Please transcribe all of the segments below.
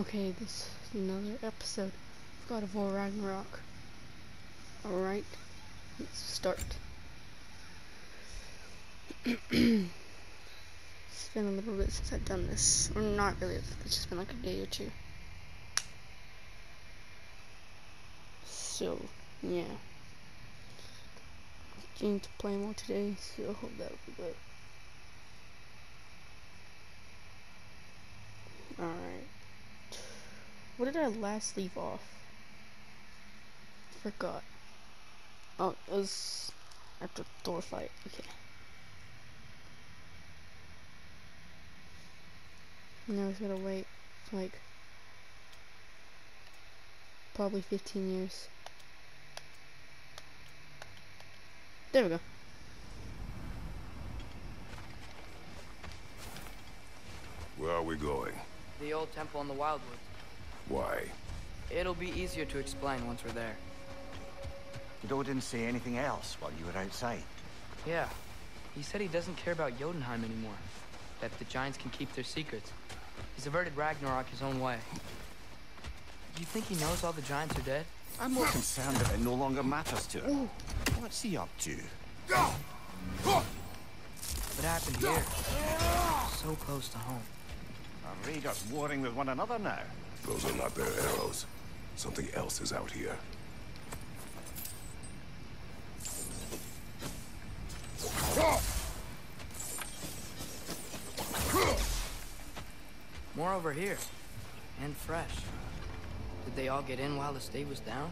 Okay, this is another episode of God of War Ragnarok. Alright, let's start. it's been a little bit since I've done this. Or not really, it's just been like a day or two. So, yeah. I'm Getting to play more today, so I hope that will be good. Alright. Where did I last leave off? Forgot. Oh, it was after Thor fight. Okay. Now I gotta wait like probably 15 years. There we go. Where are we going? The old temple in the Wildwoods. Why? It'll be easier to explain once we're there. didn't say anything else while you were outside? Yeah. He said he doesn't care about Jotunheim anymore. That the Giants can keep their secrets. He's averted Ragnarok his own way. Do you think he knows all the Giants are dead? I'm more concerned that it no longer matters to him. What's he up to? What happened here? So close to home. Are raiders warring with one another now? Those are not their arrows. Something else is out here. More over here. And fresh. Did they all get in while the stave was down?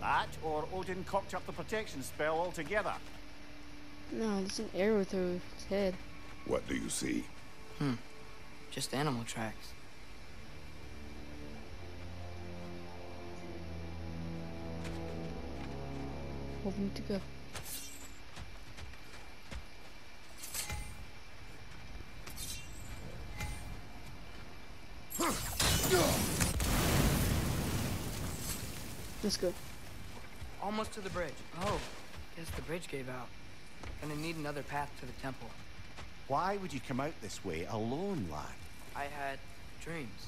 That, or Odin cocked up the protection spell altogether. No, there's an arrow through his head. What do you see? Hmm. Just animal tracks. Hoping to go. Let's go. Almost to the bridge. Oh, guess the bridge gave out. Gonna need another path to the temple. Why would you come out this way alone, lad? I had dreams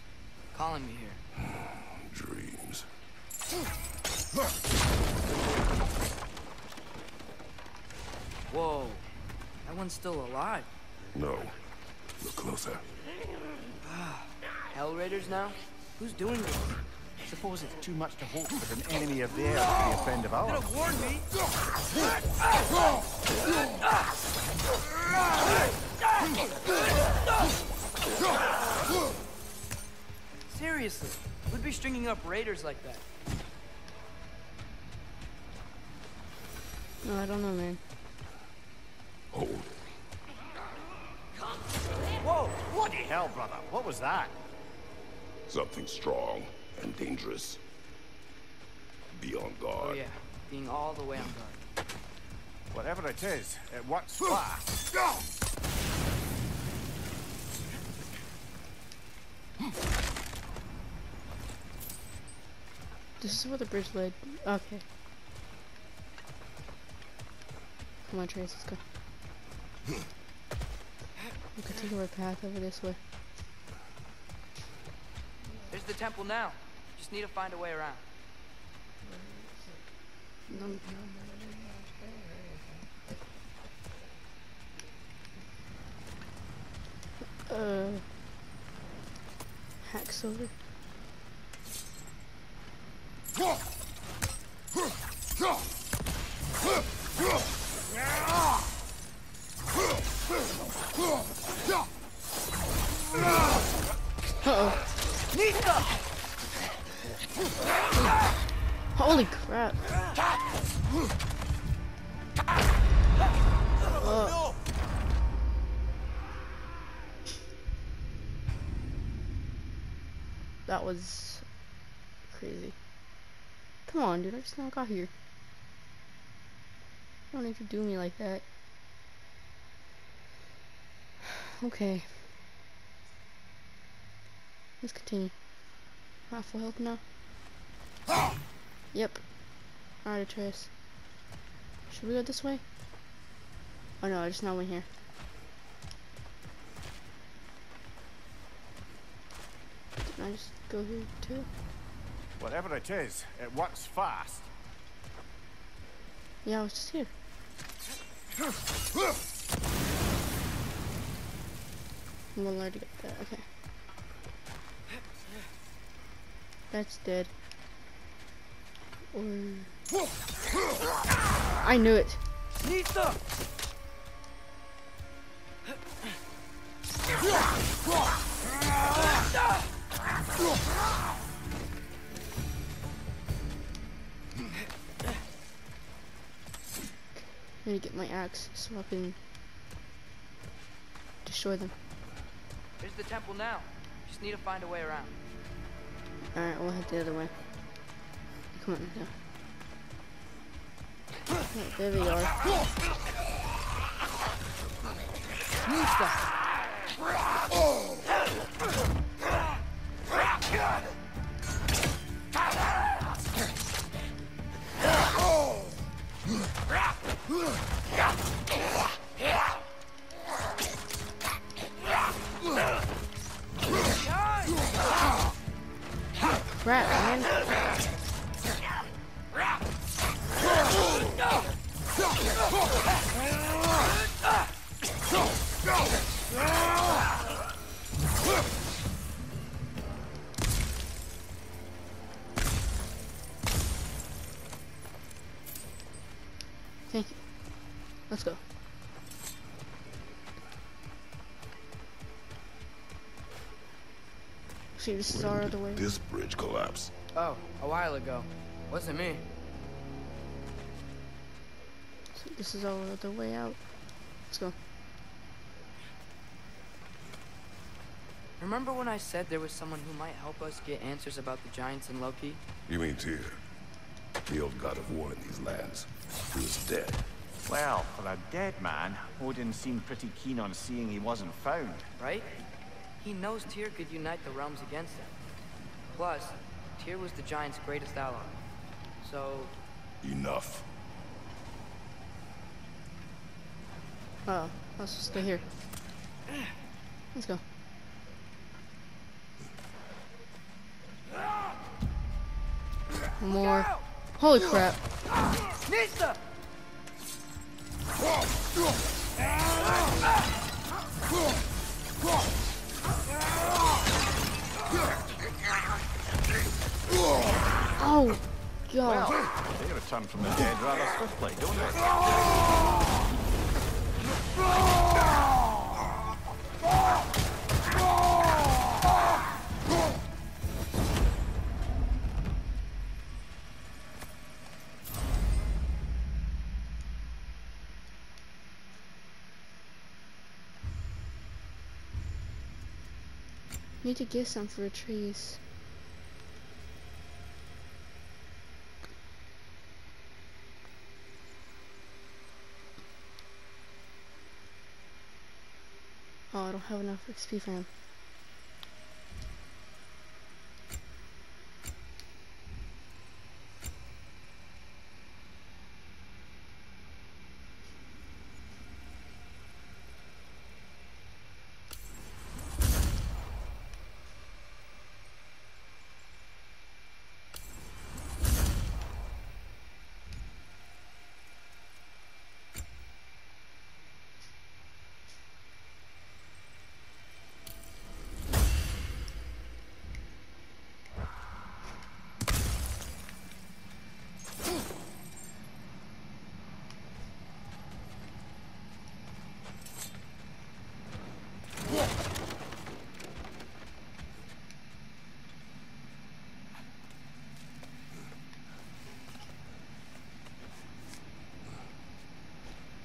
calling me here. Dreams. Whoa, that one's still alive. No. Look closer. Ah, Hell Raiders now? Who's doing this? Suppose it's too much to hope that an enemy of theirs to be a friend of ours. Could've warned me. Seriously, who'd be stringing up raiders like that? No, I don't know, man. Hold. Whoa! Bloody hell, brother! What was that? Something strong and dangerous. Be on guard. Oh guard. yeah, being all the way on guard. Whatever it is, it works fast. This is where the bridge led. Okay. Come on, Trace, let's go. We could take our path over this way. There's the temple now. Just need to find a way around. Num- Uh, hack silver. Uh oh. Holy crap. Uh, that was crazy. Come on, dude. I just now got here. You don't need to do me like that. Okay. Let's continue. Half full health now. Yep. Alright, Atreus. Should we go this way? Oh no, I just now went here. Did I I just go here too? Whatever it is, it works fast. Yeah, I was just here. I'm learn to get that. Okay. That's dead. Or I knew it. I need to get my axe so I can destroy them. Here's the temple now. Just need to find a way around. Alright, we'll head the other way. Come on, now. Oh, there we are. Crap, See, this is our other way. This bridge collapse. Oh, a while ago. Wasn't me. So this is our other way out. Let's go. Remember when I said there was someone who might help us get answers about the giants and Loki? You mean Tyr? The old god of war in these lands. He was dead. Well, for a dead man, Odin seemed pretty keen on seeing he wasn't found. right? He knows Tyr could unite the realms against him. Plus, Tyr was the Giants' greatest ally. So, Enough. Oh, let's just stay here. Let's go. More. Holy crap. Nista! Oh, God. Well, they return from the dead rather swiftly, don't they? Need to get some for the trees. Oh, I don't have enough XP for him.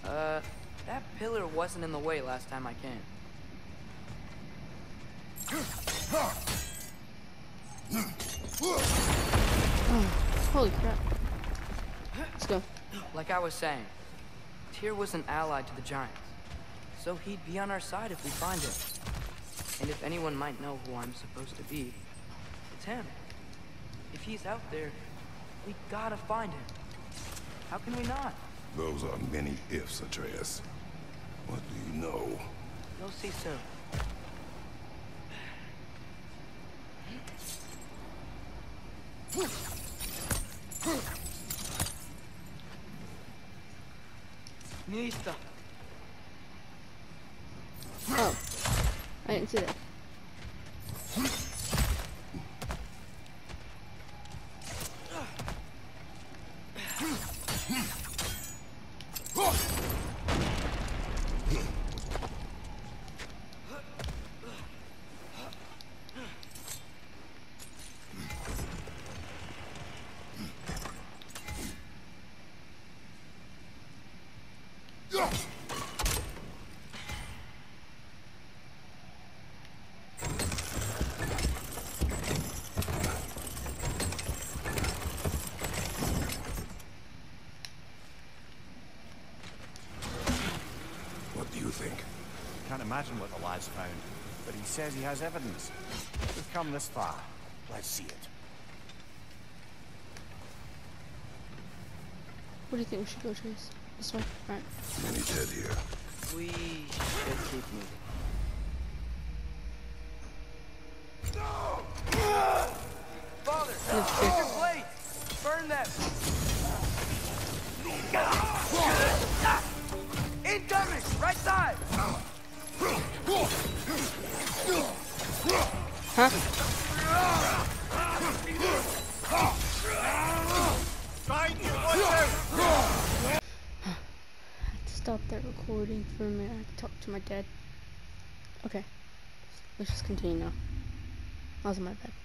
Uh, that pillar wasn't in the way last time I came. Holy crap. Let's go. Like I was saying, Tyr was an ally to the Giants. So he'd be on our side if we find him. And if anyone might know who I'm supposed to be, it's him. If he's out there, we gotta find him. How can we not? Those are many ifs, Atreus. You'll see soon. Minister. Oh, I didn't see that. Imagine what the lad's found, but he says he has evidence. We've come this far. Let's see it. What do you think we should go, Chase? This way? Alright. Many dead here. We should keep moving. To my dad. Okay. Let's just continue now. That was in my bad.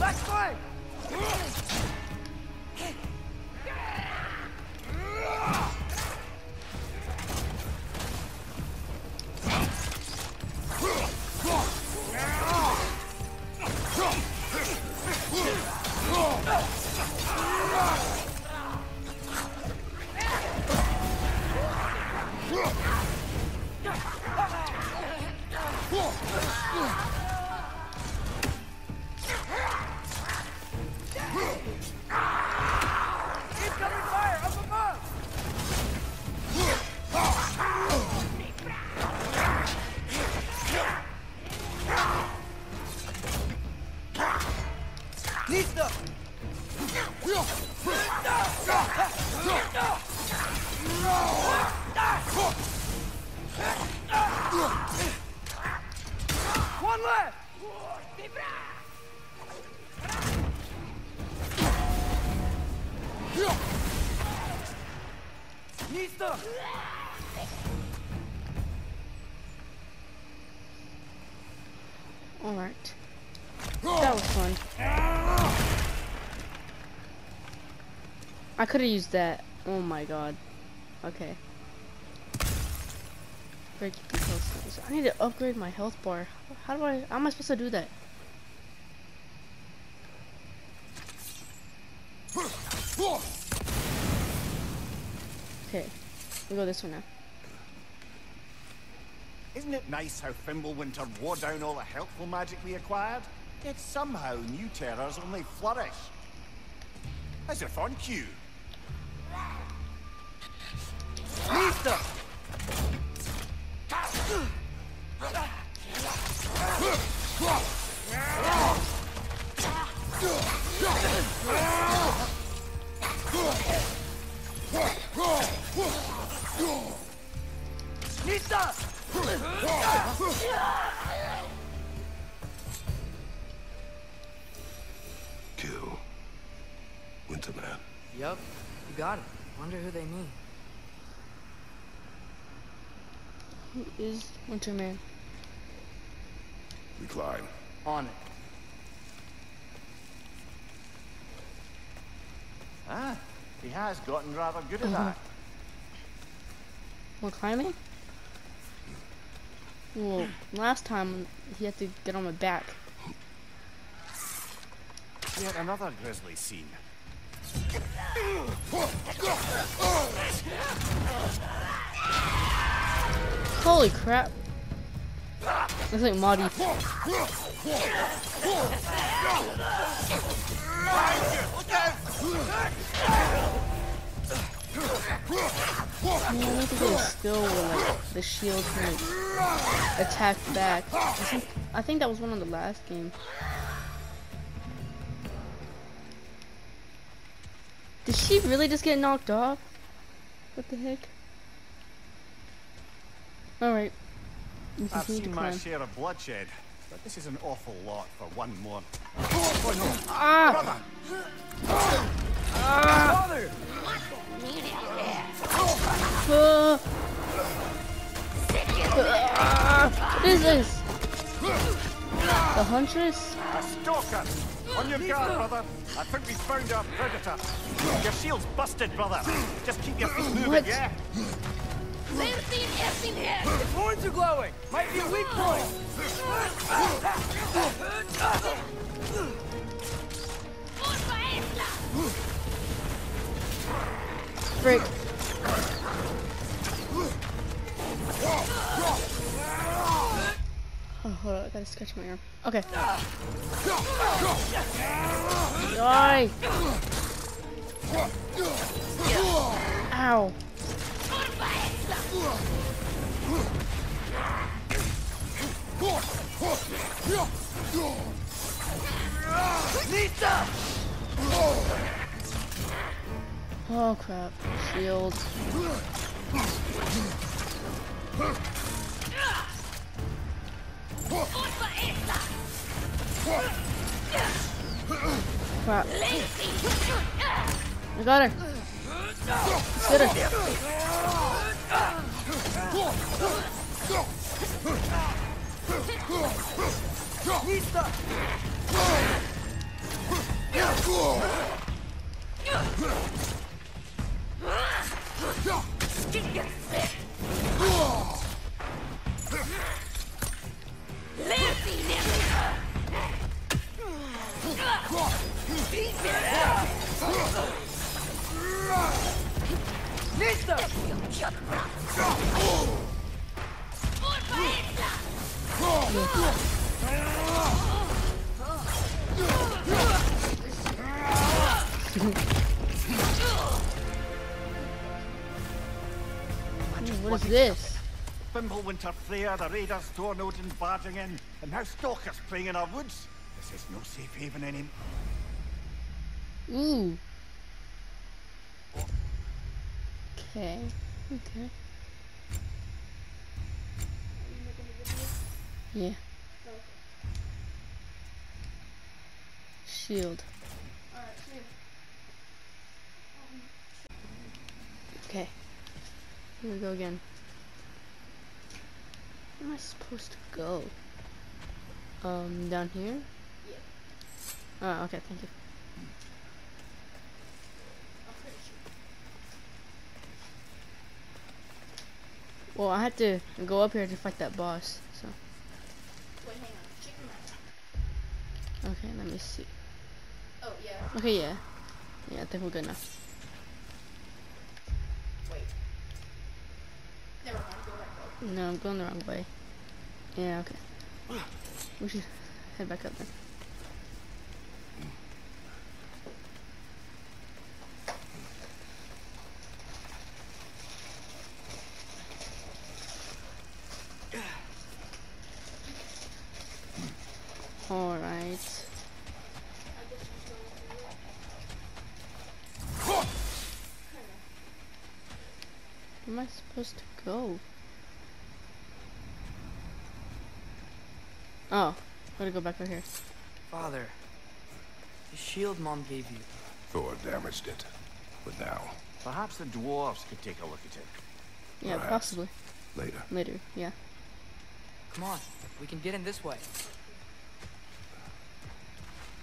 Left flank! Could have used that. Oh my god. Okay. I need to upgrade my health bar. How do I? How am I supposed to do that? Okay. We go this way now. Isn't it nice how Fimbulwinter wore down all the helpful magic we acquired? Yet somehow new terrors only flourish. As if on cue? Nista! Got it. Wonder who they mean. Who is Winterman? We climb. On it. Ah, he has gotten rather good at that. We're climbing? Well, last time he had to get on my back. Yet another grisly scene. Holy crap. Looks like Marty. Man, I need to get a skill where like the shield can like, attack back. I think, I think that was one of the last games. Did she really just get knocked off? What the heck? Alright. I've seen my share of bloodshed, but this is an awful lot for one more. Ah! Father! Uh, Ah! What is this? The Huntress? A stalker! On your guard, brother. I think we found our predator. Your shield's busted, brother. Just keep your feet moving, What? yeah? Its horns are glowing! Might be a weak point! Frick. Oh, hold on, I gotta scratch my arm. Okay. Die! Ow. Oh crap. Shield. Crap. I got her. Get her. Nita! What is this? Fimbulwinter Freya, the raiders, Thor and Odin barging in, and now stalkers playing in our woods. This is no haven anymore. Ooh. Okay. Okay. Yeah. Shield. Okay. Here we go again. Where am I supposed to go? Um, down here? Oh, okay, thank you. Well, I had to go up here to fight that boss, so. Okay, let me see. Oh, yeah. Okay, yeah. Yeah, I think we're good now. No, I'm going the wrong way. Yeah, okay. We should head back up then. Alright. I supposed to go? Oh, gotta go back over here. Father, the shield Mom gave you. Thor damaged it. But now, Perhaps the dwarves could take a look at it. Yeah, Perhaps. possibly. later. Later, yeah. Come on, we can get in this way.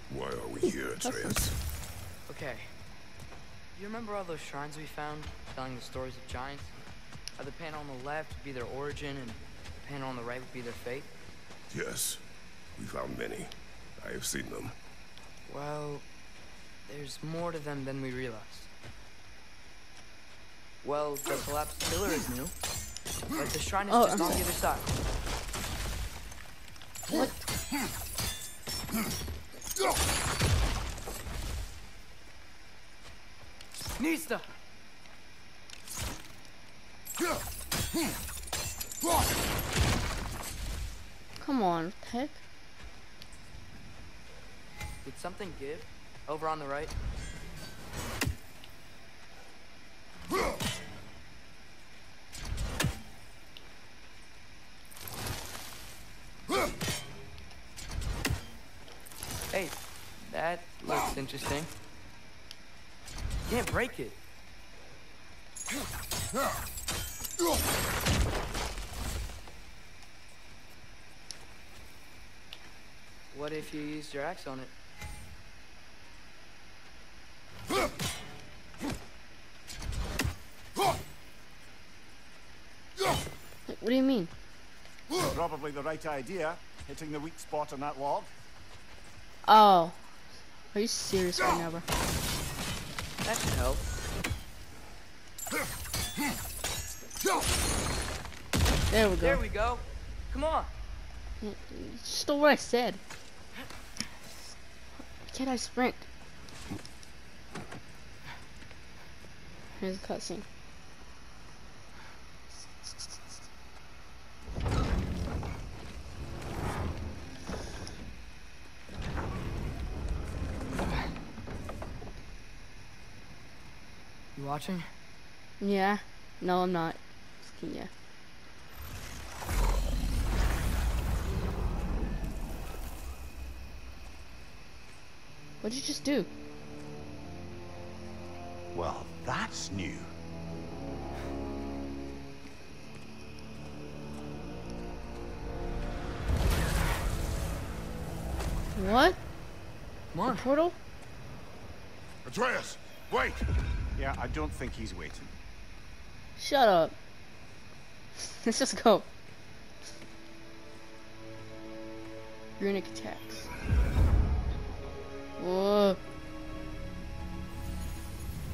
Why are we here, Atreus? Okay. You remember all those shrines we found, telling the stories of giants? How the panel on the left would be their origin, and the panel on the right would be their fate? Yes, we found many. I have seen them. Well, there's more to them than we realized. Well, the collapsed pillar is new, but the shrine is Oh, just I'm on the other side. What? Nista! Come on, heck? Did something give? Over on the right? Hey, that looks interesting. Can't break it. What if you used your axe on it? What do you mean? Probably the right idea, hitting the weak spot on that log. Oh. Are you serious right now, bro? That should help. There we go. There we go. Come on. Stole what I said. Can't I sprint? Here's a cutscene. You watching? Yeah. No, I'm not. Just kidding, Yeah. What'd you just do? Well, that's new. What? Come A on. portal? Atreus, wait! Yeah, I don't think he's waiting. Shut up. Let's just go. Runic attacks. Whoa.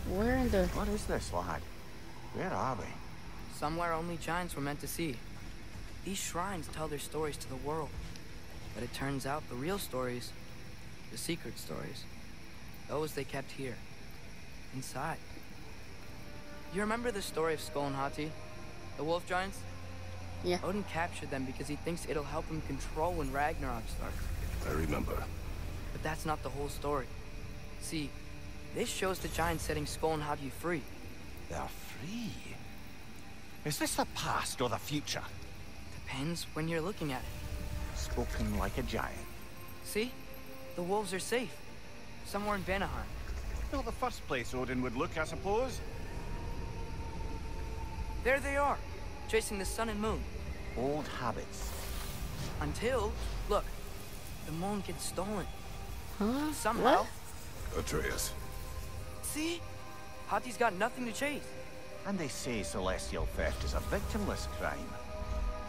Where in the... What is this, lad? Where are we? Somewhere only giants were meant to see. These shrines tell their stories to the world. But it turns out the real stories, the secret stories, those they kept here, inside. You remember the story of Sköll and Hati? The wolf giants? Yeah. Odin captured them because he thinks it'll help him control when Ragnarok starts. I remember. But that's not the whole story. See, this shows the giant setting Sköll and Hati free. They're free. Is this the past or the future? Depends when you're looking at it. Spoken like a giant. See? The wolves are safe. Somewhere in Vanaheim. Not the first place Odin would look, I suppose. There they are, chasing the sun and moon. Old habits. Until, look, the moon gets stolen. Huh? Somehow. What? Atreus, See? Hati's got nothing to chase. And they say celestial theft is a victimless crime.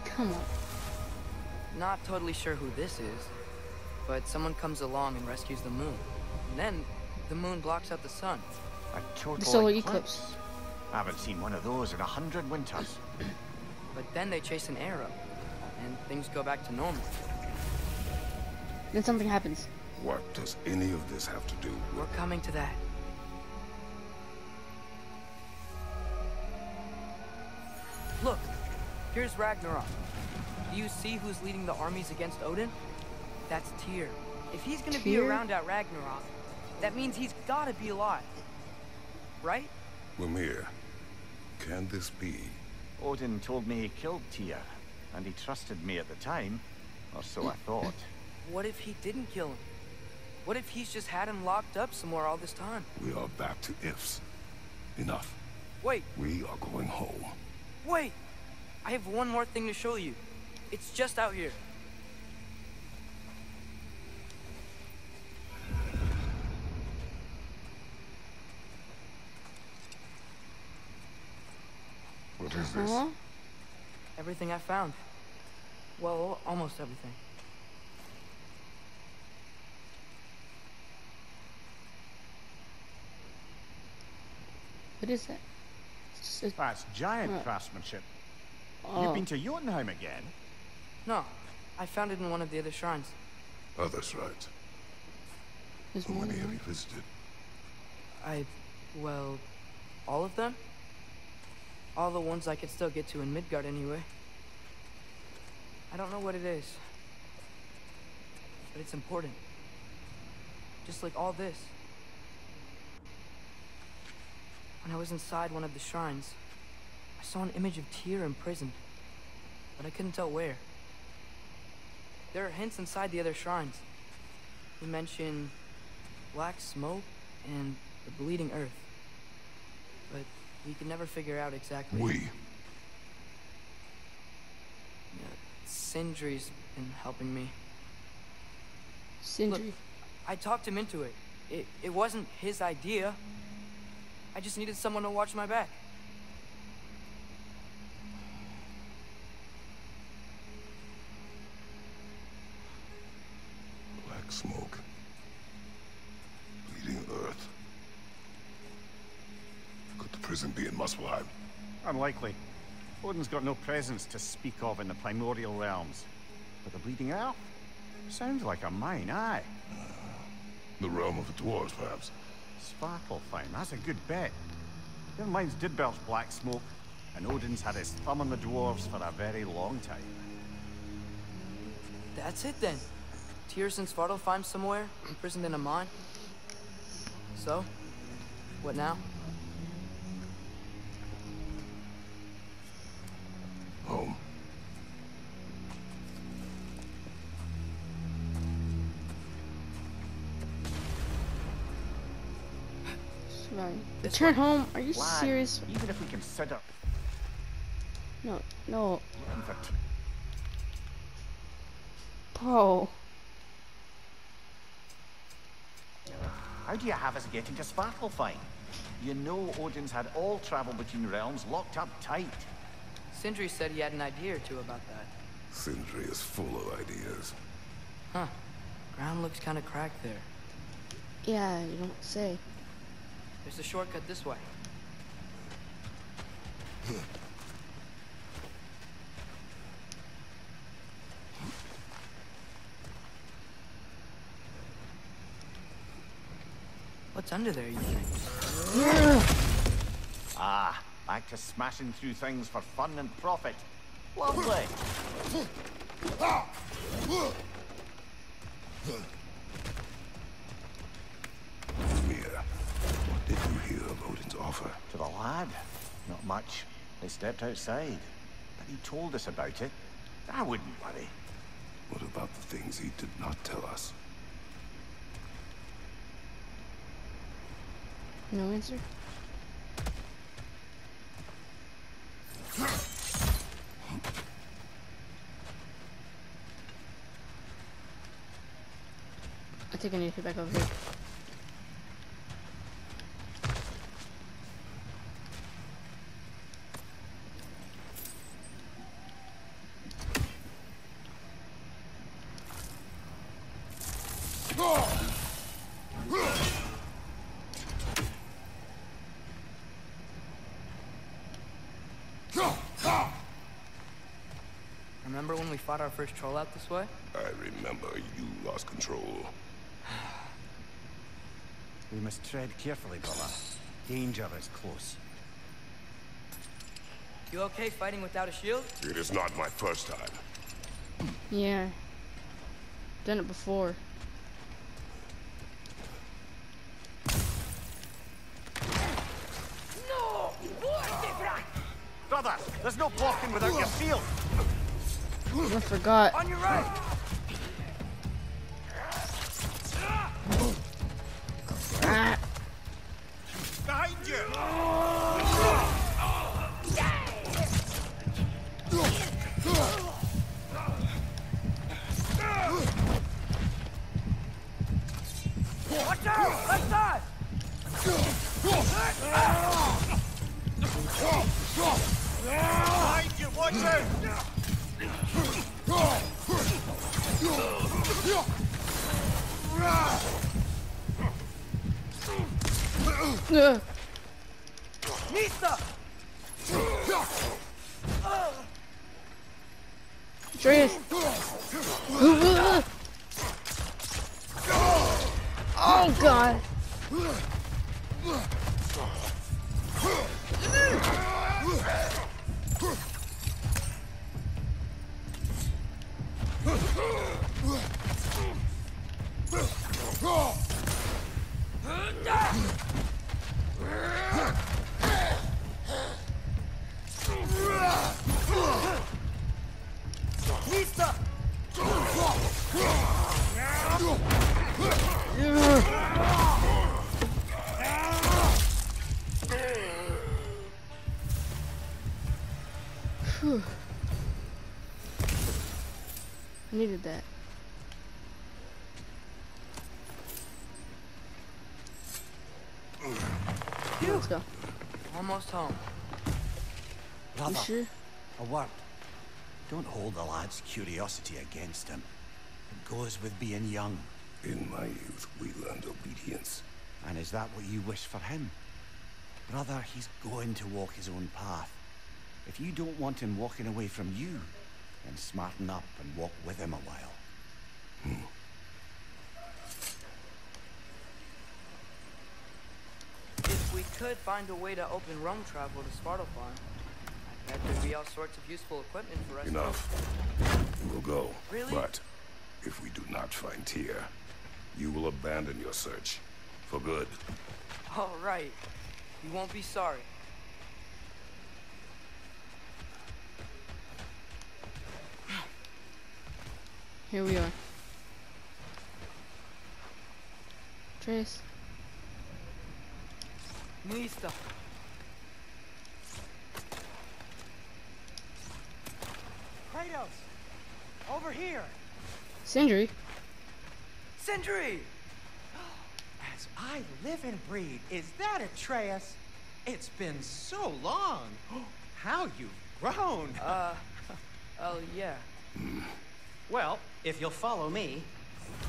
Come on. Not totally sure who this is, but someone comes along and rescues the moon. And then, the moon blocks out the sun. A total solar eclipse. eclipse. I haven't seen one of those in a hundred winters. But then they chase an arrow, and things go back to normal. Then something happens. What does any of this have to do with... We're coming to that. Look, here's Ragnarok. Do you see who's leading the armies against Odin? That's Tyr. If he's gonna be around at Ragnarok, that means he's gotta be alive. Right? Mimir, can this be? Odin told me he killed Tyr, and he trusted me at the time, or so I thought. What if he didn't kill him? What if he's just had him locked up somewhere all this time? We are back to ifs. Enough. Wait, We are going home. wait! I have one more thing to show you. It's just out here. What is this? Everything I found. Well, almost everything. What is that? It's just a- ah, That's giant Right. craftsmanship. oh, You've been to Jotunheim again? No, I found it in one of the other shrines. Others right. there's How many have you visited? I, well, all of them? All the ones I could still get to in Midgard anyway. I don't know what it is. But it's important. Just like all this. When I was inside one of the shrines, I saw an image of Tyr imprisoned. But I couldn't tell where. There are hints inside the other shrines. They mention black smoke and the bleeding earth. But we could never figure out exactly. We. Yeah, Sindri's been helping me. Sindri. Look, I talked him into it. It it wasn't his idea. I just needed someone to watch my back. Black smoke. Bleeding earth. Could the prison be in Muspelheim? Unlikely. Odin's got no presence to speak of in the primordial realms. But the Bleeding Earth? Sounds like a mine, aye. The realm of the dwarves, perhaps. Svartalfheim, that's a good bet. Their mines did belch black smoke, and Odin's had his thumb on the dwarves for a very long time. That's it then. Tyr's in Svartalfheim somewhere, imprisoned in a mine. So, what now? Right. This Return way. home. Are you Lad, serious? Even if we can set up. No, no, looking for bro. How do you have us getting to Svartalfheim? You know Odin's had all travel between realms locked up tight. Sindri said he had an idea or two about that. Sindri is full of ideas. Huh. Ground looks kind of cracked there. Yeah, you don't say. There's a shortcut this way. What's under there, you think? Ah, back to smashing through things for fun and profit. Lovely. To lad, not much. They stepped outside, but he told us about it. I wouldn't worry. What about the things he did not tell us? No answer. I think I need to get back over here. Remember when we fought our first troll out this way? I remember you lost control. We must tread carefully, brother. Danger is close. You okay fighting without a shield? It is not my first time. Yeah. Done it before. No! Brother, brother! There's no blocking without your shield! I forgot. On your right! Ah, Behind you! Watch out! Behind you, watch out! Ugh. Atreus. oh god. I needed that. Let's go. Almost home. You Brother, sure? a word. Don't hold the lad's curiosity against him. It goes with being young. In my youth, we learned obedience. And is that what you wish for him? Brother, he's going to walk his own path. If you don't want him walking away from you, then smarten up and walk with him a while. Hmm. If we could find a way to open roam travel to Svartalfheim, I bet there'd be all sorts of useful equipment for us. Enough. We will go. Really? But if we do not find Tyr, you will abandon your search. For good. All right. You won't be sorry. Here we are. Trace. Nista. Kratos! Over here! Sindri. Sindri! As I live and breathe, is that Atreus? It's been so long. How you've grown. Uh, oh yeah. Well, if you'll follow me,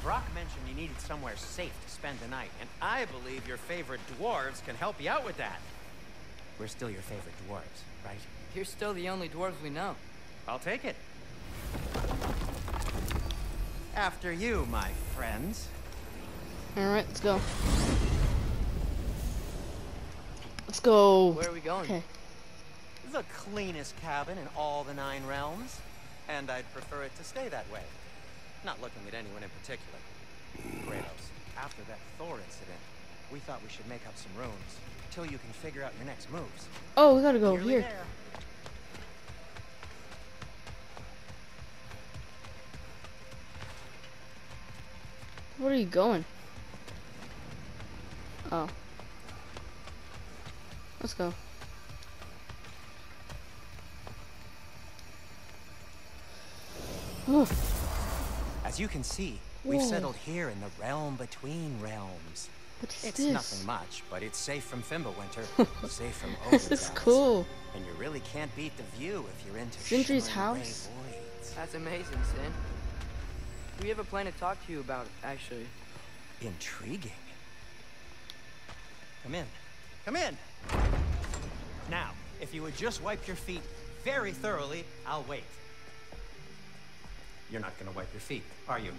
Brok mentioned you needed somewhere safe to spend the night, and I believe your favorite dwarves can help you out with that. We're still your favorite dwarves, right? You're still the only dwarves we know. I'll take it. After you, my friends. Alright, let's go. Let's go. Where are we going? Okay. The cleanest cabin in all the Nine Realms. And I'd prefer it to stay that way. Not looking at anyone in particular. Kratos, after that Thor incident, we thought we should make up some rooms. Till you can figure out your next moves. Oh, we gotta go Nearly here. there. Where are you going? Oh. Let's go. As you can see, we've Whoa. settled here in the realm between realms. what is It's this? nothing much, but it's safe from Fimbulwinter, safe from This Odin's is cool. And you really can't beat the view if you're into Sindri's house? voids. That's amazing, Sin. We have a plan to talk to you about, actually. Intriguing. Come in. Come in. Now, if you would just wipe your feet very thoroughly, I'll wait. You're not gonna wipe your feet, are you?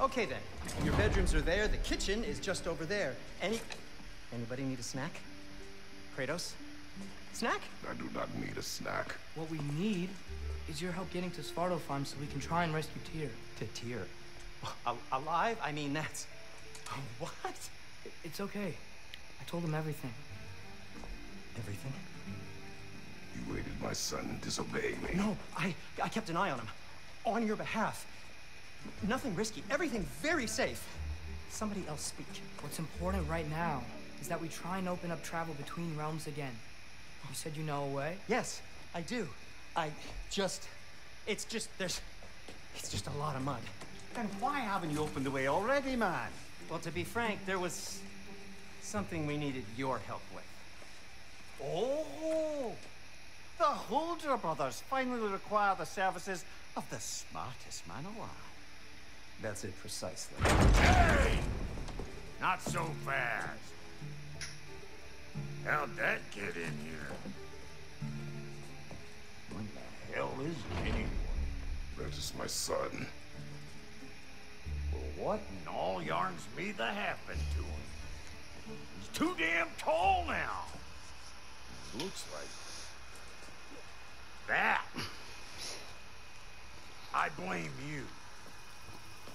Okay then. Your bedrooms are there. The kitchen is just over there. Any... Anybody need a snack? Kratos? Snack? I do not need a snack. What we need is your help getting to Svartalfheim so we can try and rescue Tyr. To Tyr. Al- alive? I mean, that's... What? It's okay. I told him everything. Everything? You aided my son in disobeying me. No, I, I kept an eye on him. On your behalf. Nothing risky. Everything very safe. Somebody else speak. What's important right now is that we try and open up travel between realms again. You said you know a way? Yes, I do. I just... It's just, there's... It's just a lot of mud. Then why haven't you opened the way already, man? Well, to be frank, there was... something we needed your help with. Oh! The Huldra brothers finally require the services of the smartest man alive. That's it precisely. Hey! Not so fast. How'd that get in here? What the hell is it anyway? That is my son. Well, what in all yarns me that happened to him? He's too damn tall now. Looks like that. I blame you.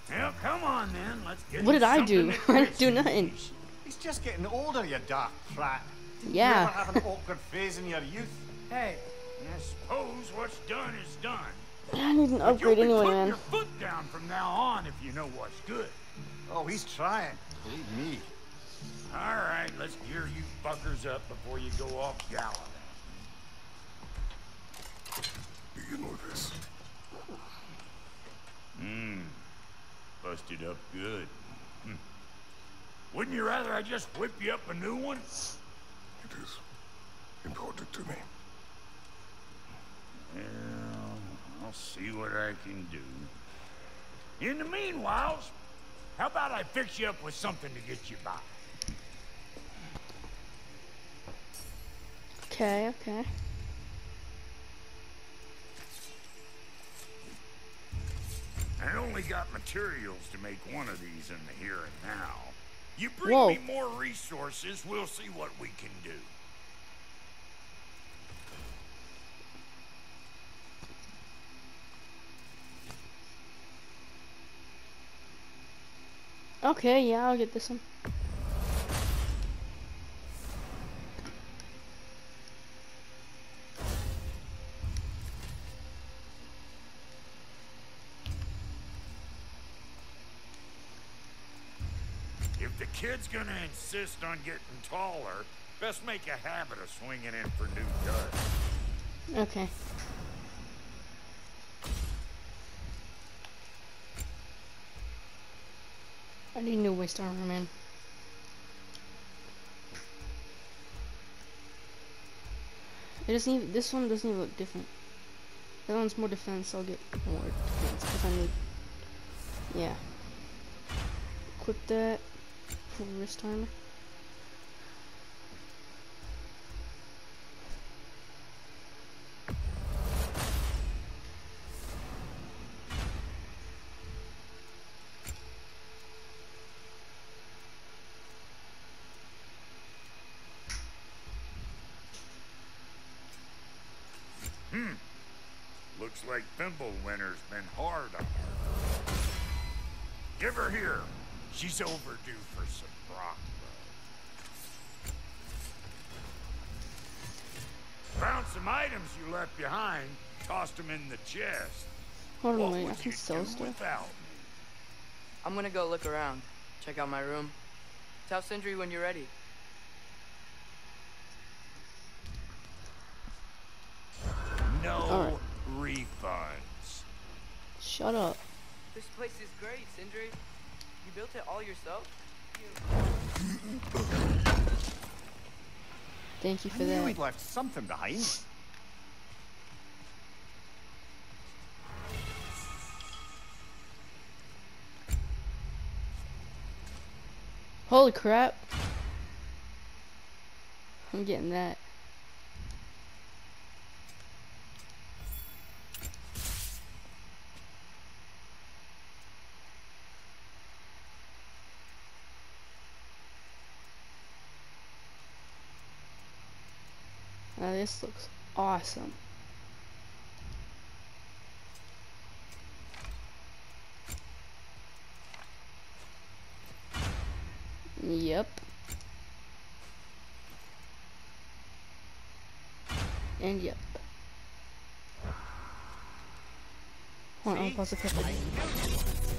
Well, come on then. Let's get What did I do? I didn't do nothing. He's just getting older, you dark prat. Didn't Yeah. You ever have an awkward phase in your youth? Hey, I suppose what's done is done. I need an upgrade you'll be anyway, putting man. your foot down from now on if you know what's good. Oh, he's trying. Believe me. All right, let's gear you fuckers up before you go off gallivanting. You know this. Mmm. Busted up good. Hmm. Wouldn't you rather I just whip you up a new one? It is important to me. Well, I'll see what I can do. In the meanwhile, how about I fix you up with something to get you by? Okay, okay. I only got materials to make one of these in the here and now. You bring Whoa. me more resources, we'll see what we can do. Okay, yeah, I'll get this one. Kid's gonna insist on getting taller, best make a habit of swinging in for new duds. Okay. I need new waist armor, man. It doesn't even, this one doesn't even look different. That one's more defense, I'll get more defense I need. Yeah. Equip that. Wrist armor. Hmm. Looks like Fimbulwinter's been hard on her. Give her here. She's overdue for some broth. Found some items you left behind. Tossed them in the chest. Hold What on, wait, I would can you sell do stuff. I'm gonna go look around. Check out my room. Tell Sindri when you're ready. No Alright. refunds. Shut up. This place is great, Sindri. You built it all yourself? Thank you for knew that. he'd left something behind. Holy crap. I'm getting that. This looks awesome. Yep. And yep. Hold on, I'll pause the clip.